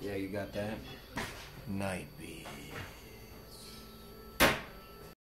Yeah, you got that? Night bee.